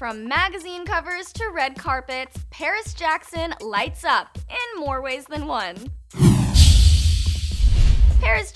From magazine covers to red carpets, Paris Jackson lights up in more ways than one.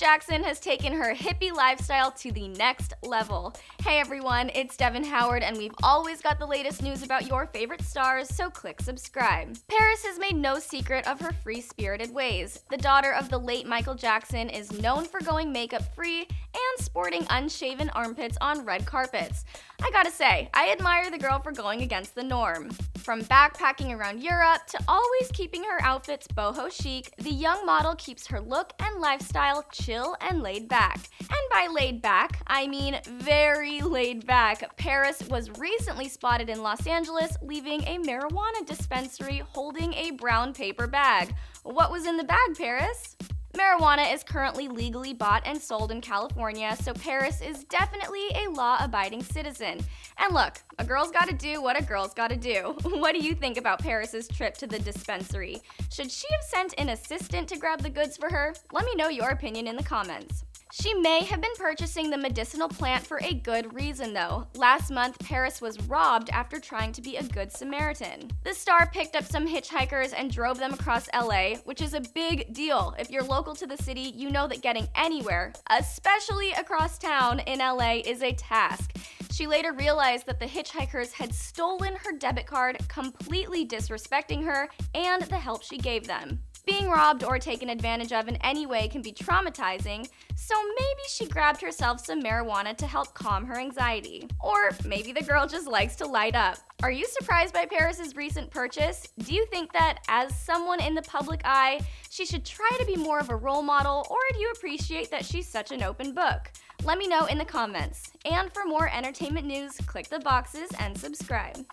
Jackson has taken her hippie lifestyle to the next level. Hey everyone, it's Devin Howard, and we've always got the latest news about your favorite stars, so click subscribe. Paris has made no secret of her free spirited ways. The daughter of the late Michael Jackson is known for going makeup free and sporting unshaven armpits on red carpets. I gotta say, I admire the girl for going against the norm. From backpacking around Europe to always keeping her outfits boho chic, the young model keeps her look and lifestyle chill and laid back. And by laid back, I mean very laid back. Paris was recently spotted in Los Angeles leaving a marijuana dispensary holding a brown paper bag. What was in the bag, Paris? Marijuana is currently legally bought and sold in California, so Paris is definitely a law abiding citizen. And look, a girl's gotta do what a girl's gotta do. What do you think about Paris's trip to the dispensary? Should she have sent an assistant to grab the goods for her? Let me know your opinion in the comments. She may have been purchasing the medicinal plant for a good reason, though. Last month, Paris was robbed after trying to be a good Samaritan. The star picked up some hitchhikers and drove them across LA, which is a big deal. If you're local to the city, you know that getting anywhere, especially across town in LA, is a task. She later realized that the hitchhikers had stolen her debit card, completely disrespecting her and the help she gave them. Being robbed or taken advantage of in any way can be traumatizing, so maybe she grabbed herself some marijuana to help calm her anxiety. Or maybe the girl just likes to light up. Are you surprised by Paris's recent purchase? Do you think that, as someone in the public eye, she should try to be more of a role model, or do you appreciate that she's such an open book? Let me know in the comments. And for more entertainment news, click the boxes and subscribe.